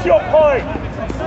is your point?